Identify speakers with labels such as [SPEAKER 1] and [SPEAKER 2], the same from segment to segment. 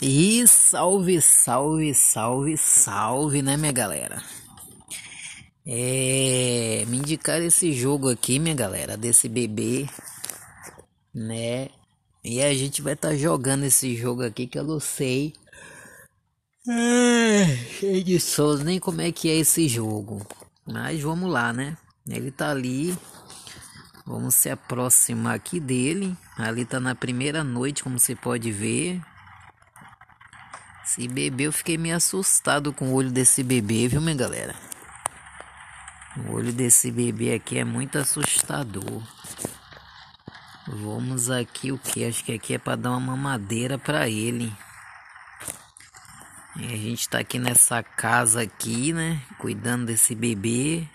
[SPEAKER 1] E salve, salve, salve, salve, né, minha galera? É, me indicaram esse jogo aqui, minha galera, desse bebê, né? E a gente vai estar tá jogando esse jogo aqui que eu não sei. É, cheio de sons, nem como é que é esse jogo. Mas vamos lá, né? Ele tá ali. Vamos se aproximar aqui dele. Ali tá na primeira noite, como você pode ver. Esse bebê, eu fiquei meio assustado com o olho desse bebê, viu, minha galera? O olho desse bebê aqui é muito assustador. Vamos aqui o que? Acho que aqui é para dar uma mamadeira para ele. E a gente tá aqui nessa casa aqui, né? Cuidando desse bebê.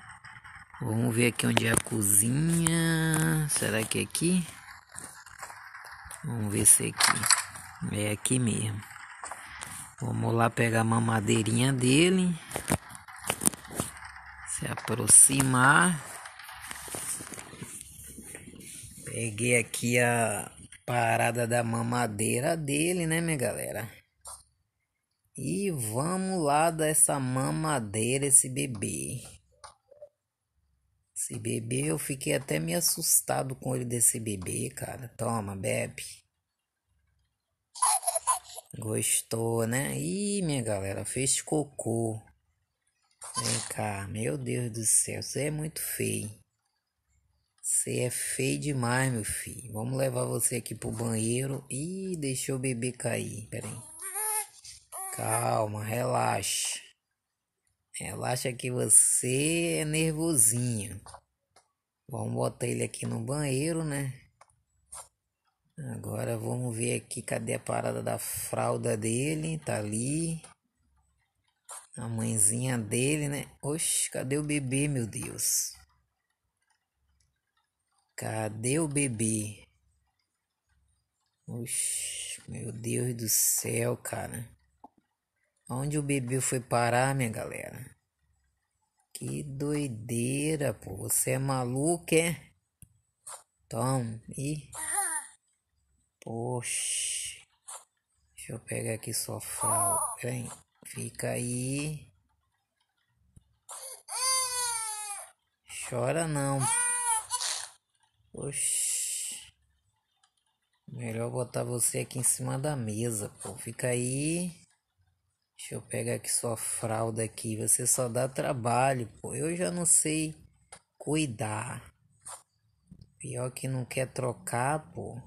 [SPEAKER 1] Vamos ver aqui onde é a cozinha. Será que é aqui? Vamos ver se é aqui. É aqui mesmo. Vamos lá pegar a mamadeirinha dele. Se aproximar. Peguei aqui a parada da mamadeira dele, né, minha galera? E vamos lá dar essa mamadeira esse bebê. Esse bebê, eu fiquei até meio assustado com olho desse bebê, cara. Toma, bebe. Gostou, né? Ih, minha galera, fez cocô. Vem cá, meu Deus do céu, você é muito feio. Você é feio demais, meu filho. Vamos levar você aqui pro banheiro. Ih, deixou o bebê cair. Pera aí. Calma, relaxa. Relaxa que você é nervosinho. Vamos botar ele aqui no banheiro, né? Agora vamos ver aqui, cadê a parada da fralda dele? Tá ali. A mãezinha dele, né? Oxe, cadê o bebê, meu Deus? Cadê o bebê? Oxe, meu Deus do céu, cara. Onde o bebê foi parar, minha galera? Que doideira, pô. Você é maluco, é? Toma. Ih. Poxa. Deixa eu pegar aqui sua fralda. Peraí. Fica aí. Chora não. Oxi. Melhor botar você aqui em cima da mesa, pô. Fica aí. Deixa eu pegar aqui sua fralda aqui. Você só dá trabalho, pô. Eu já não sei cuidar. Pior que não quer trocar, pô.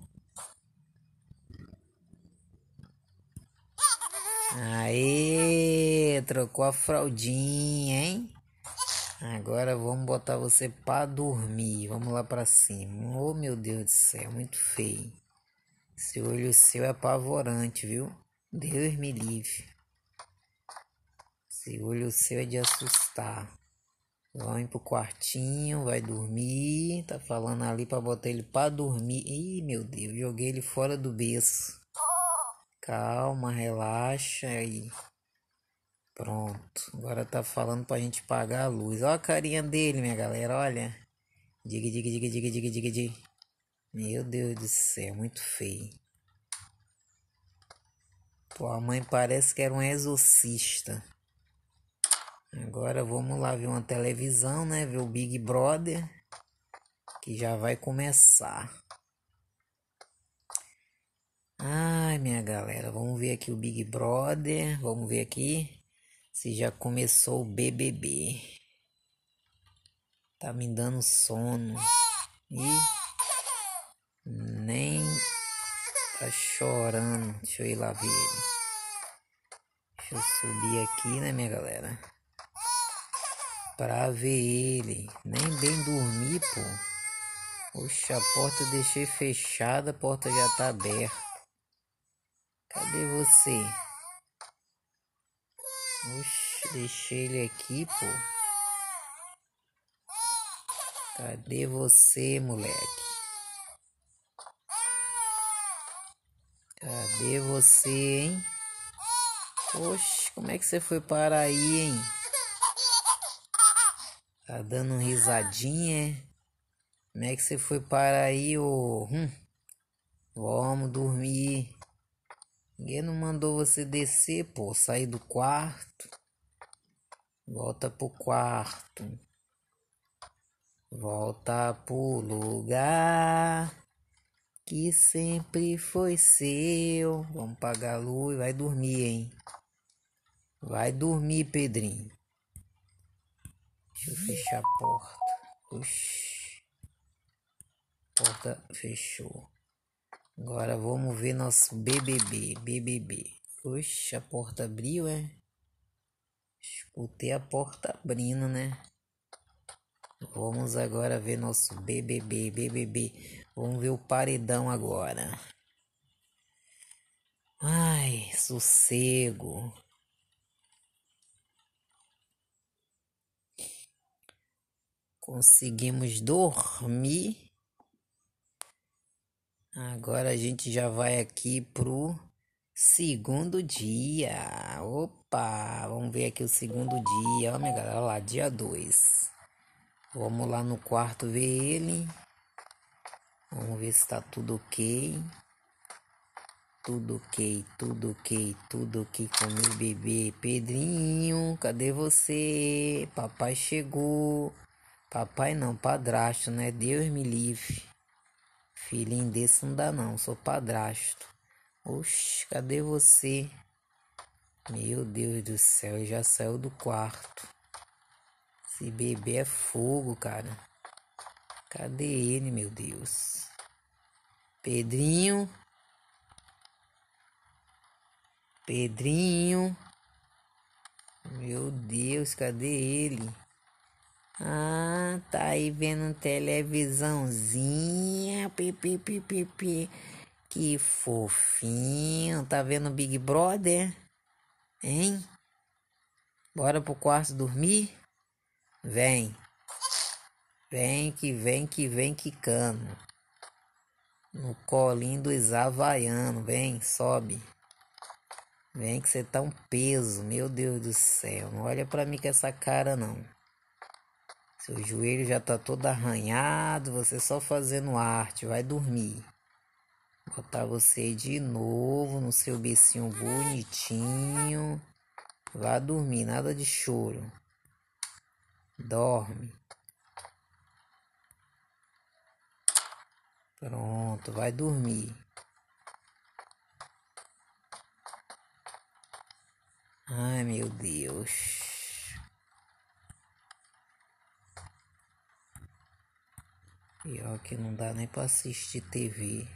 [SPEAKER 1] Aê, trocou a fraldinha, hein? Agora vamos botar você para dormir. Vamos lá para cima. Oh, meu Deus do céu, muito feio. Esse olho seu é apavorante, viu? Deus me livre. Esse olho seu é de assustar. Vamos pro quartinho, vai dormir. Tá falando ali para botar ele para dormir. Ih, meu Deus, joguei ele fora do berço. Calma, relaxa aí. Pronto. Agora tá falando pra gente pagar a luz. Olha a carinha dele, minha galera. Olha. Diga, diga, diga, diga, diga, diga, diga. Meu Deus do céu, muito feio. Pô, a mãe parece que era um exorcista. Agora vamos lá ver uma televisão, né? Ver o Big Brother. Que já vai começar. Ai, minha galera, vamos ver aqui o Big Brother. Vamos ver aqui se já começou o BBB. Tá me dando sono. E nem tá chorando. Deixa eu ir lá ver ele. Deixa eu subir aqui, né, minha galera? Pra ver ele. Nem bem dormir, pô. Oxa, a porta eu deixei fechada, a porta já tá aberta. Cadê você? Oxe, deixei ele aqui, pô. Cadê você, moleque? Cadê você, hein? Oxe, como é que você foi parar aí, hein? Tá dando risadinha? Como é que você foi parar aí, ô? Hum. Vamos dormir. Ninguém não mandou você descer, pô. Sair do quarto. Volta pro quarto. Volta pro lugar que sempre foi seu. Vamos pagar a luz. Vai dormir, hein? Vai dormir, Pedrinho. Deixa eu fechar a porta. Oxi. Porta fechou. Agora vamos ver nosso BBB. BBB. Oxe, a porta abriu, é? Escutei a porta abrindo, né? Vamos agora ver nosso BBB. BBB. Vamos ver o paredão agora. Ai, sossego. Conseguimos dormir. Agora a gente já vai aqui pro segundo dia. Opa, vamos ver aqui o segundo dia. Ó, minha galera, lá, dia 2. Vamos lá no quarto ver ele. Vamos ver se tá tudo ok. Tudo ok, tudo ok, tudo ok com meu bebê. Pedrinho, cadê você? Papai chegou. Papai não, padrasto, né? Deus me livre. Filhinho desse não dá não, sou padrasto. Oxe, cadê você? Meu Deus do céu, ele já saiu do quarto. Esse bebê é fogo, cara. Cadê ele, meu Deus? Pedrinho. Pedrinho. Meu Deus, cadê ele? Ah, tá aí vendo televisãozinha. Pipi, pipi, pipi. Que fofinho. Tá vendo Big Brother? Hein? Bora pro quarto dormir? Vem. Vem que vem que vem quicando. No colinho dos havaianos. Vem, sobe. Vem que você tá um peso. Meu Deus do céu. Não olha pra mim com essa cara não. Seu joelho já tá todo arranhado, você só fazendo arte, vai dormir. Botar você de novo no seu becinho bonitinho. Vai dormir, nada de choro. Dorme. Pronto, vai dormir. Ai, meu Deus. Pior que não dá nem pra assistir TV.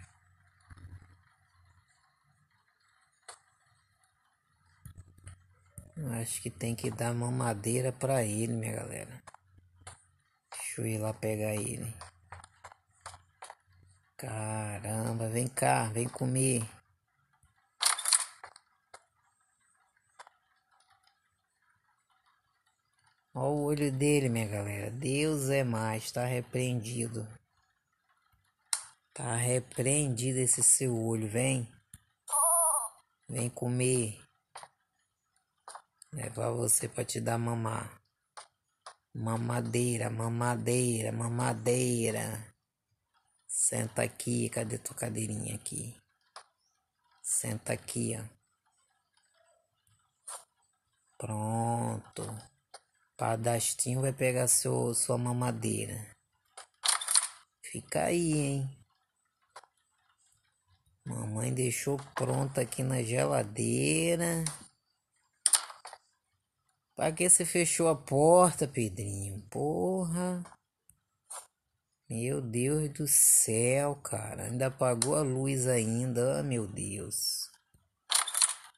[SPEAKER 1] Eu acho que tem que dar mamadeira pra ele, minha galera. Deixa eu ir lá pegar ele. Caramba, vem cá, vem comer. Olha o olho dele, minha galera. Deus é mais, tá repreendido. Tá repreendido esse seu olho, vem. Vem comer. Levar você para te dar mamar. Mamadeira, mamadeira, mamadeira. Senta aqui, cadê tua cadeirinha aqui? Senta aqui, ó. Pronto. Padastinho vai pegar seu, sua mamadeira. Fica aí, hein? Mamãe deixou pronta aqui na geladeira. Pra que você fechou a porta, Pedrinho? Porra. Meu Deus do céu, cara. Ainda apagou a luz ainda. Oh, meu Deus.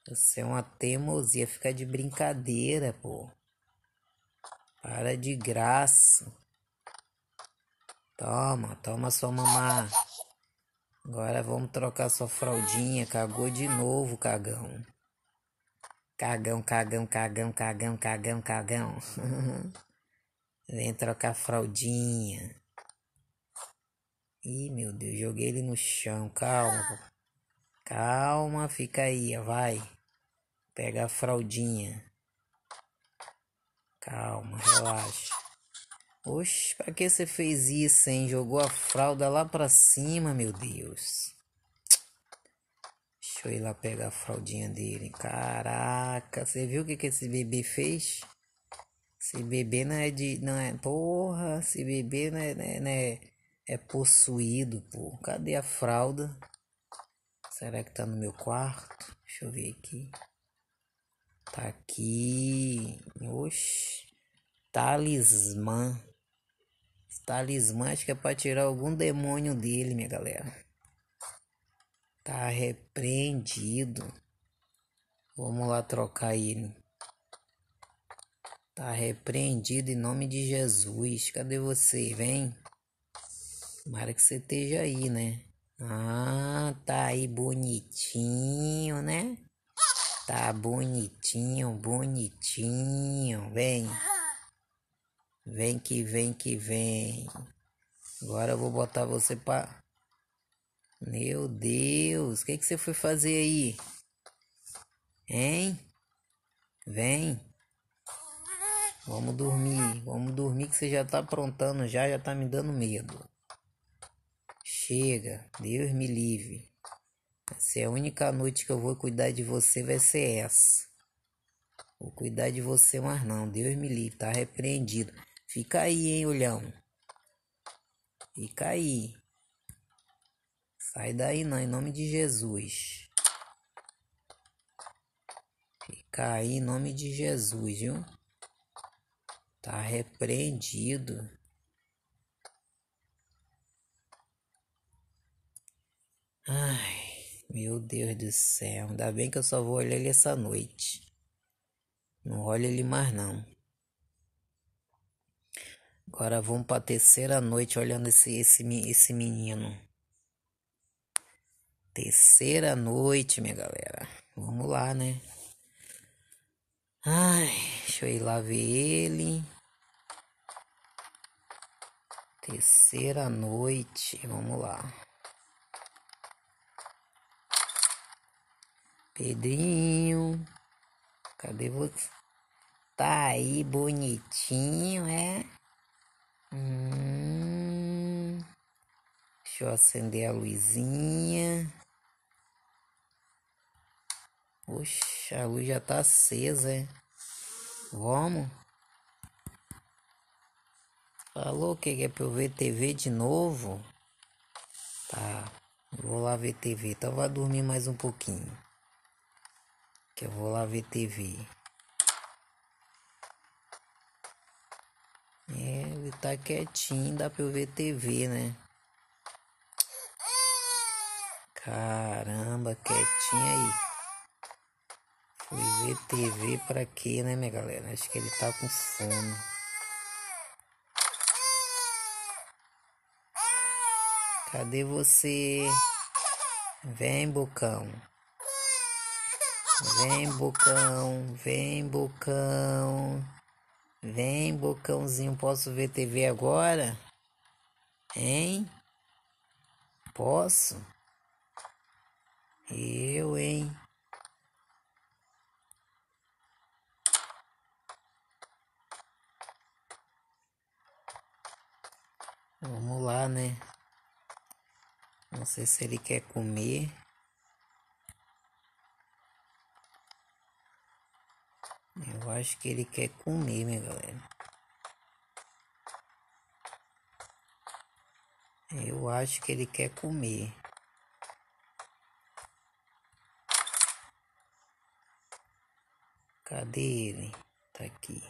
[SPEAKER 1] Você é uma teimosia. Fica de brincadeira, pô. Para de graça. Toma, toma sua mamá. Agora vamos trocar sua fraldinha. Cagou de novo, cagão. Cagão, cagão, cagão, cagão, cagão, cagão. Vem trocar fraldinha. Ih, meu Deus, joguei ele no chão. Calma. Calma, fica aí, vai. Pega a fraldinha. Calma, relaxa. Oxe, pra que você fez isso, hein? Jogou a fralda lá pra cima, meu Deus. Deixa eu ir lá pegar a fraldinha dele. Caraca, você viu o que, que esse bebê fez? Esse bebê não é de. Não é. Porra, esse bebê não é, não é, não é, possuído, pô. Cadê a fralda? Será que tá no meu quarto? Deixa eu ver aqui. Tá aqui. Oxi. Talismã. Que é pra tirar algum demônio dele, minha galera. Tá repreendido. Vamos lá trocar ele. Tá repreendido em nome de Jesus. Cadê você? Vem. Tomara que você esteja aí, né? Ah, tá aí bonitinho, né? Tá bonitinho, bonitinho. Vem. Vem que vem que vem. Agora eu vou botar você pra. Meu Deus, o que, que você foi fazer aí? Hein? Vem. Vamos dormir, vamos dormir que você já tá aprontando já, já tá me dando medo. Chega, Deus me livre. Se é a única noite que eu vou cuidar de você vai ser essa. Vou cuidar de você mais não, Deus me livre, tá repreendido. Fica aí, hein, olhão. Fica aí. Sai daí não, em nome de Jesus. Fica aí em nome de Jesus, viu? Tá repreendido. Ai, meu Deus do céu. Ainda bem que eu só vou olhar ele essa noite. Não olha ele mais não. Agora vamos para a terceira noite olhando esse, esse, esse menino. Terceira noite, minha galera. Vamos lá, né? Ai, deixa eu ir lá ver ele. Terceira noite, vamos lá. Pedrinho, cadê você? Tá aí bonitinho, é? Hum, deixa eu acender a luzinha. Oxe, a luz já tá acesa, é? Vamos? Falou que é pra eu ver TV de novo? Tá, vou lá ver TV. Então vai dormir mais um pouquinho. Que eu vou lá ver TV. É, ele tá quietinho, dá pra eu ver TV, né? Caramba, quietinho aí. Fui ver TV pra quê, né, minha galera? Acho que ele tá com fome. Cadê você? Vem, Bocão. Vem, Bocão. Vem, Bocão. Vem, Bocãozinho. Posso ver TV agora? Hein? Posso? Eu, hein? Vamos lá, né? Não sei se ele quer comer. Eu acho que ele quer comer, minha galera. Eu acho que ele quer comer. Cadê ele? Tá aqui.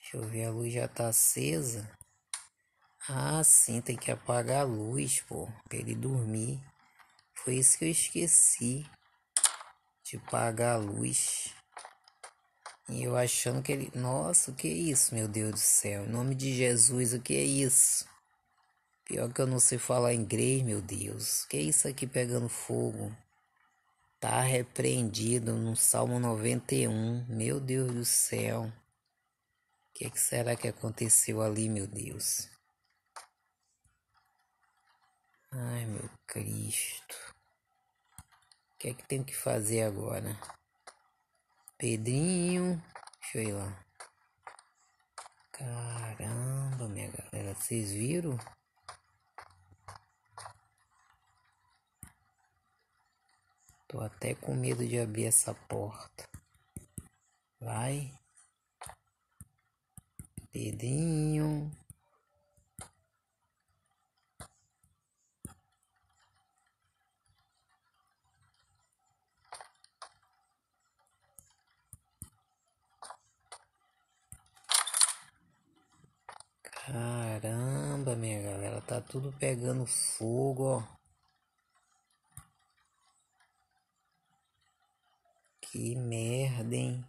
[SPEAKER 1] Deixa eu ver, a luz já tá acesa. Ah, sim, tem que apagar a luz, pô, pra ele dormir. Foi isso que eu esqueci. De apagar a luz. E eu achando que ele. Nossa, o que é isso, meu Deus do céu? Em nome de Jesus, o que é isso? Pior que eu não sei falar inglês, meu Deus. O que é isso aqui pegando fogo? Tá repreendido no Salmo 91. Meu Deus do céu. O que, é que será que aconteceu ali, meu Deus? Ai, meu Cristo. O que é que tem que fazer agora? Pedrinho. Deixa eu ir lá. Caramba, minha galera. Vocês viram? Tô até com medo de abrir essa porta. Vai. Pedrinho. Caramba, minha galera, tá tudo pegando fogo, ó. Que merda, hein?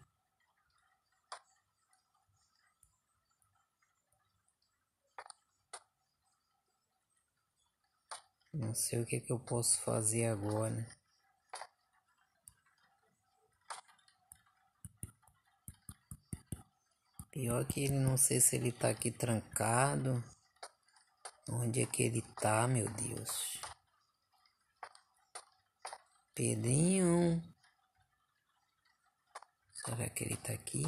[SPEAKER 1] Não sei o que, que eu posso fazer agora. Pior que ele não sei se ele tá aqui trancado. Onde é que ele tá, meu Deus? Pedrinho. Será que ele tá aqui?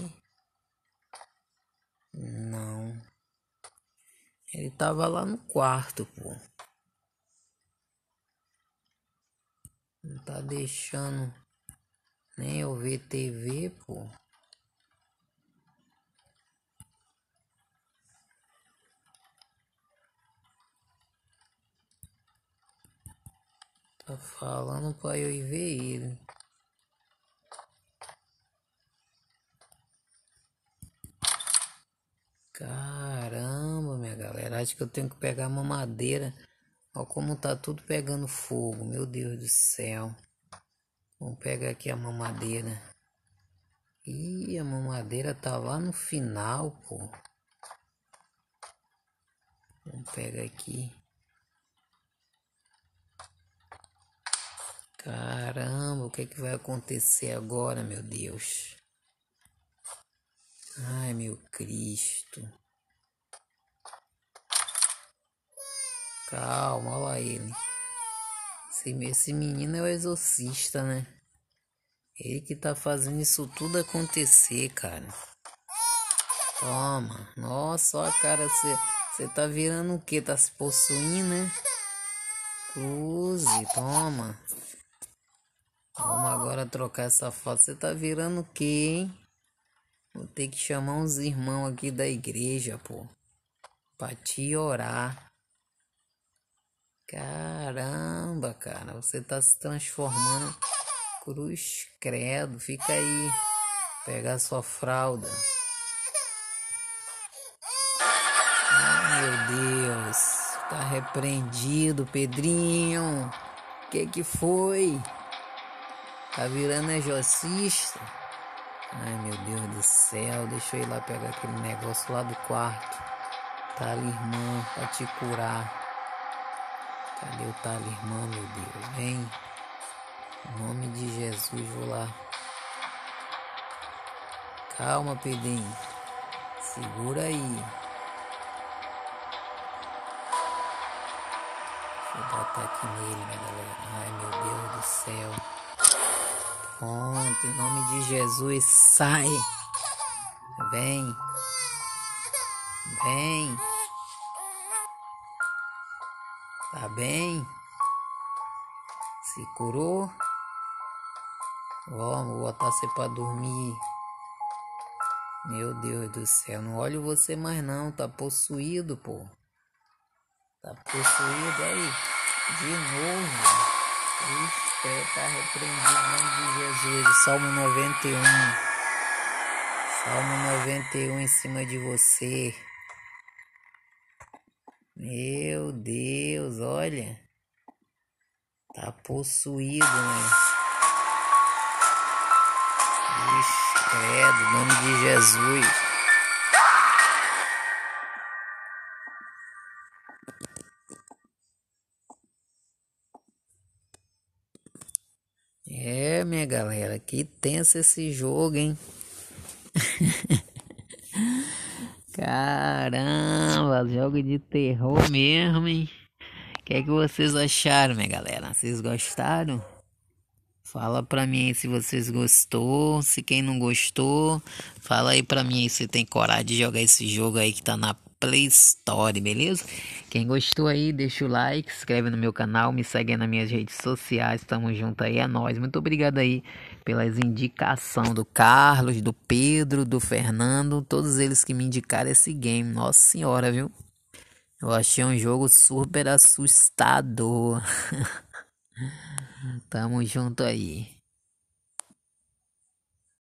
[SPEAKER 1] Não. Ele tava lá no quarto, pô. Não tá deixando nem eu ver TV, pô. Tá falando pra eu ir ver ele. Caramba, minha galera. Acho que eu tenho que pegar uma madeira. Olha como tá tudo pegando fogo. Meu Deus do céu. Vamos pegar aqui a mamadeira. Ih, a mamadeira tá lá no final, pô. Vamos pegar aqui. Caramba, o que, é que vai acontecer agora, meu Deus? Ai, meu Cristo. Calma, olha lá ele. Esse, esse menino é o exorcista, né? Ele que tá fazendo isso tudo acontecer, cara. Toma. Nossa, olha, cara, você tá virando o que? Tá se possuindo, né? Cruze, toma. Vamos agora trocar essa foto. Você tá virando o que, hein? Vou ter que chamar uns irmãos aqui da igreja, pô. Pra te orar. Caramba, cara. Você tá se transformando. Cruz credo. Fica aí. Pegar sua fralda. Ai, meu Deus. Tá repreendido, Pedrinho. Que que foi? Tá virando exorcista? Ai meu Deus do céu, deixa eu ir lá pegar aquele negócio lá do quarto. Ali, irmã, pra te curar. Cadê o tal irmã, meu Deus? Vem. Em nome de Jesus, vou lá. Calma, Pedrinho. Segura aí. Deixa eu botar aqui nele, minha galera. Ai, meu Deus do céu. Pronto, em nome de Jesus, sai. Vem. Vem. Tá bem? Se curou? Vamos botar você pra dormir. Meu Deus do céu, não olho você mais não, tá possuído, pô. Tá possuído aí. De novo. Ixi, está repreendido em nome de Jesus. Salmo 91. Salmo 91 em cima de você. Meu Deus, olha. Tá possuído, né? Ixi, credo, em nome de Jesus. Galera, que tenso esse jogo, hein? Caramba, jogo de terror mesmo, hein? O que é que vocês acharam, minha galera? Vocês gostaram? Fala pra mim aí se vocês gostou, se quem não gostou, fala aí pra mim aí se tem coragem de jogar esse jogo aí que tá na Play Store, beleza? Quem gostou aí, deixa o like, se inscreve no meu canal, me segue nas minhas redes sociais, tamo junto aí, é nóis. Muito obrigado aí pelas indicações do Carlos, do Pedro, do Fernando, todos eles que me indicaram esse game. Nossa senhora, viu? Eu achei um jogo super assustador. Tamo junto aí.